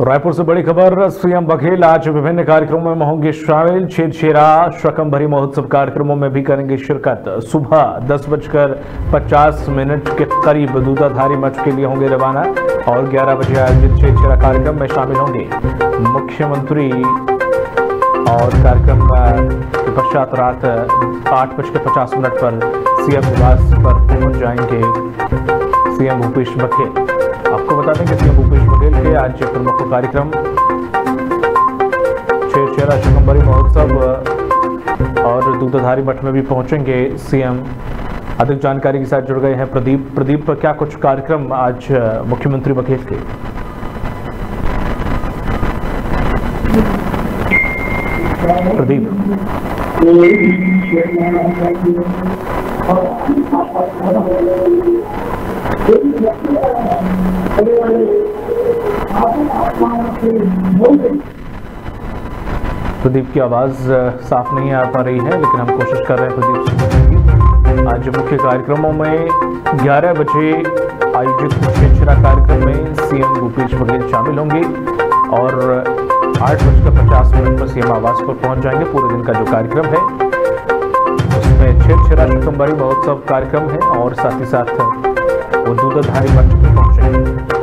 रायपुर से बड़ी खबर, सीएम बघेल आज विभिन्न कार्यक्रमों में होंगे शामिल। छेदछेरा, शकंभरी महोत्सव कार्यक्रमों में भी करेंगे शिरकत। सुबह दस बजकर पचास मिनट के करीब दूधाधारी मठ के लिए होंगे रवाना और 11 बजे आयोजित छेदछेरा कार्यक्रम में शामिल होंगे मुख्यमंत्री। और कार्यक्रम के पश्चात रात आठ बजकर पचास मिनट पर सीएम निवास पर पहुँच जाएँगे सीएम भूपेश बघेल। आपको बता दें कि सीएम भूपेश बघेल के आज प्रमुख कार्यक्रम। छेरछेरा शकंबरी महोत्सव, और दूधाधारी मठ में भी पहुँचेंगे सीएम। अधिक जानकारी के साथ जुड़ गए हैं प्रदीप। प्रदीप, क्या कुछ कार्यक्रम आज मुख्यमंत्री बघेल के? प्रदीप। प्रदीप की आवाज़ साफ़ नहीं आ पा रही है, लेकिन हम कोशिश कर रहे हैं प्रदीप आज मुख्य कार्यक्रमों में 11 बजे आयोजित छेछरा कार्यक्रम में सीएम भूपेश बघेल शामिल होंगे और आठ बजकर पचास मिनट पर सीएम आवास पर पहुँच जाएँगे। पूरे दिन का जो कार्यक्रम है, उसमें छेछरा शकंबरी महोत्सव कार्यक्रम है और साथ ही साथ वो दूधाधारी पर पहुँचेंगे